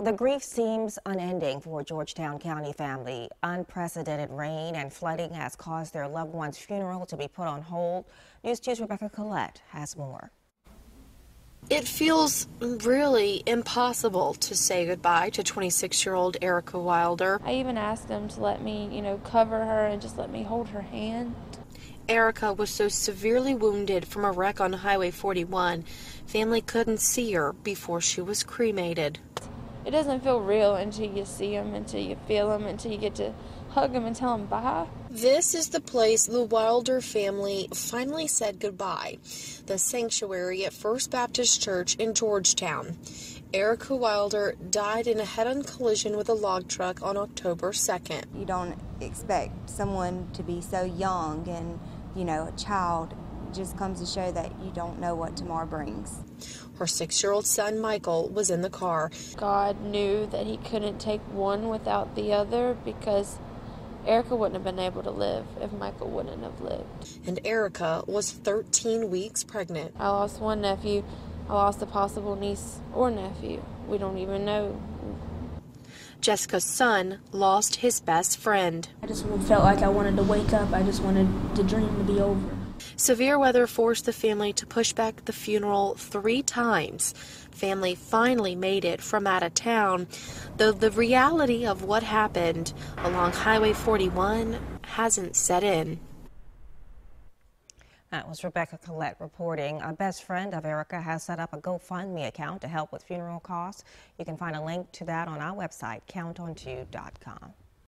The grief seems unending for Georgetown County family. Unprecedented rain and flooding has caused their loved one's funeral to be put on hold. News 2's Rebecca Collette has more. It feels really impossible to say goodbye to 26 year old Erica Wilder. I even asked them to let me, you know, cover her and just let me hold her hand. Erica was so severely wounded from a wreck on Highway 41, family couldn't see her before she was cremated it doesn't feel real until you see them, until you feel them, until you get to hug them and tell them bye. This is the place the Wilder family finally said goodbye the sanctuary at First Baptist Church in Georgetown. Erica Wilder died in a head on collision with a log truck on October 2nd. You don't expect someone to be so young and, you know, a child just comes to show that you don't know what tomorrow brings. Her six year old son, Michael, was in the car. God knew that he couldn't take one without the other because Erica wouldn't have been able to live if Michael wouldn't have lived. And Erica was 13 weeks pregnant. I lost one nephew. I lost a possible niece or nephew. We don't even know. Jessica's son lost his best friend. I just felt like I wanted to wake up. I just wanted the dream to be over. Severe weather forced the family to push back the funeral three times. Family finally made it from out of town, though the reality of what happened along Highway 41 hasn't set in. That was Rebecca Collette reporting. A best friend of Erica has set up a GoFundMe account to help with funeral costs. You can find a link to that on our website, counton2.com.